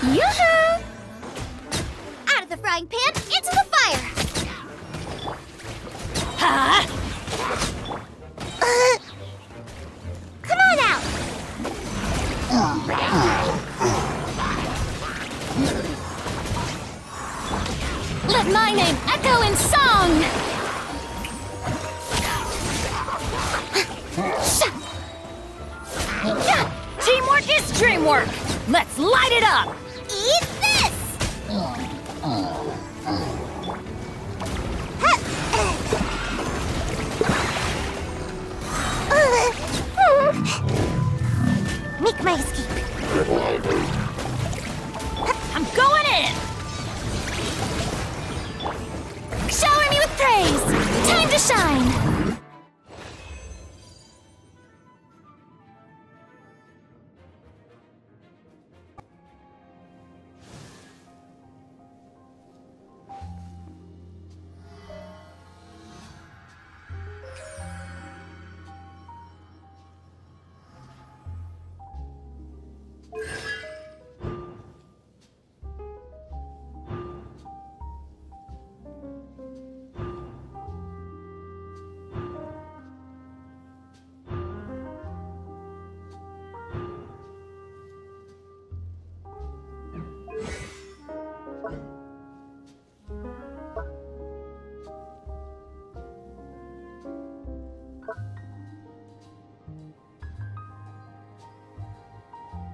Yoo-hoo! Out of the frying pan, into the fire! Ha! Uh, come on out! Let my name echo in song! Teamwork is dreamwork! Let's light it up! My escape. I'm going in! Shower me with praise! Time to shine!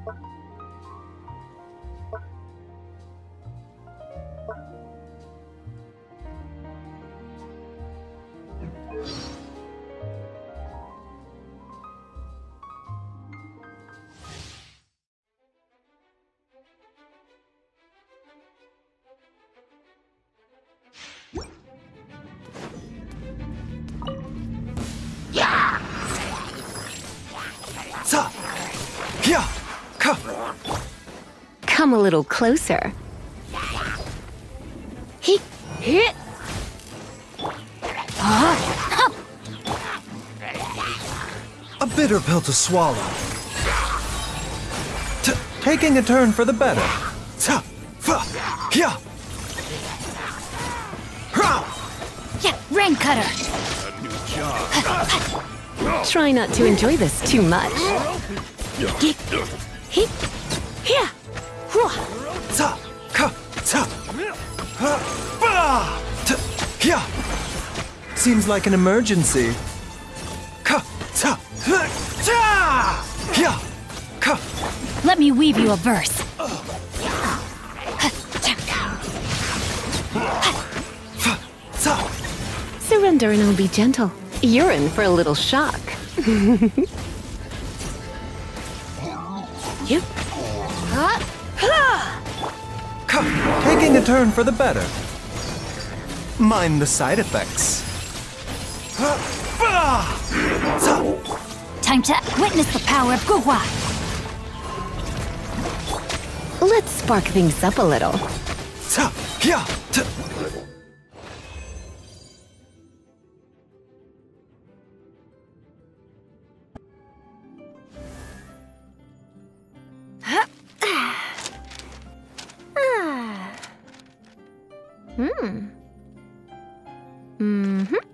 Ta! Hya! Come a little closer. He hit! A bitter pill to swallow. T taking a turn for the better. Ta! Fa! Hya! Hra! Yeah, rain cutter! Try not to enjoy this too much. He, he, yeah! Whew. Ta! Ka! Ta! Ba! T Hya! Seems like an emergency. Ka! Ta! Ta! Hya! Ka! Let me weave you a verse. Surrender and I'll be gentle. You're in for a little shock. You? Ka! Taking a turn for the better. Mind the side effects. Ha! Ba! Ta! Time to witness the power of Guhua. Let's spark things up a little. Hmm. Mm-hmm.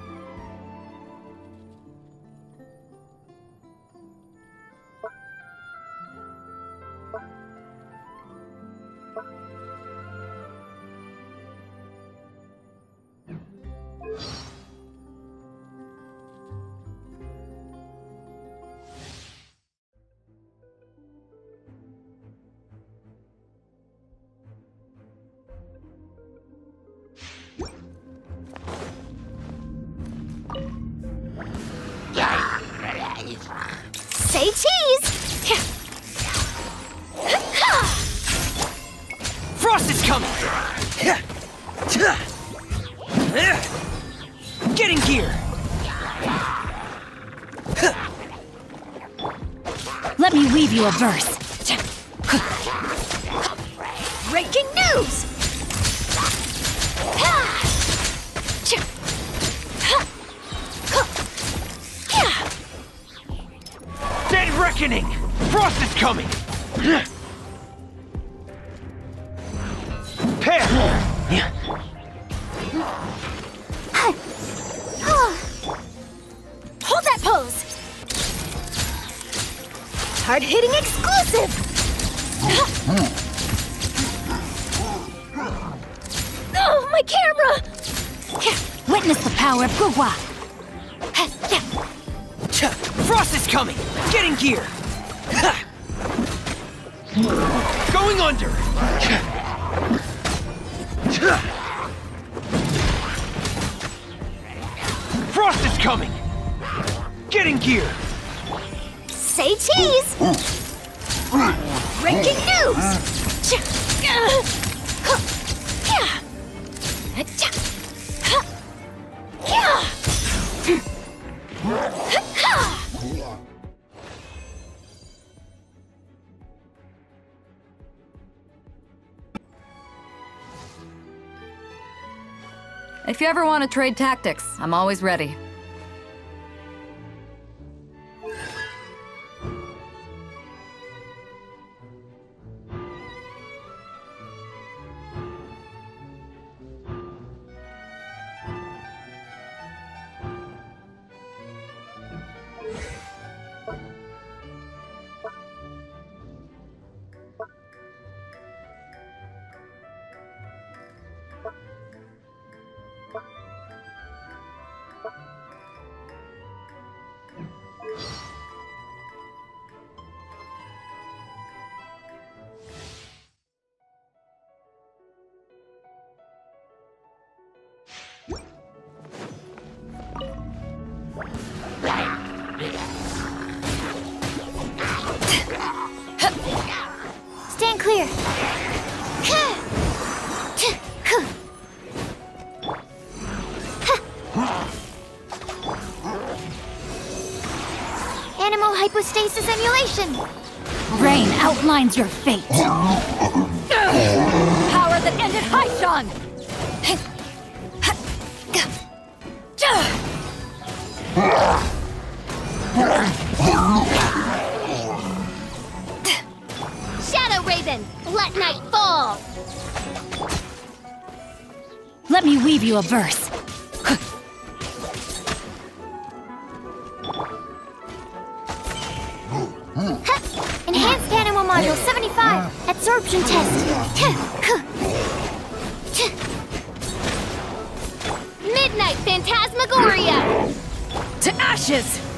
Say cheese! Frost is coming! Get in gear! Let me weave you a verse. Dead reckoning! Frost is coming! Pair! Hold that pose! Hard hitting exclusive! Oh, my camera! Witness the power of Guhua. Frost is coming! Getting gear! Going under! Frost is coming! Getting gear! Say cheese! Breaking news! You ever want to trade tactics, I'm always ready. Clear! Animal hypostasis emulation! Rain outlines your fate. Power that ended Haishan! Me weave you a verse. Enhanced Animal Module 75, Absorption Test! Midnight Phantasmagoria! To ashes!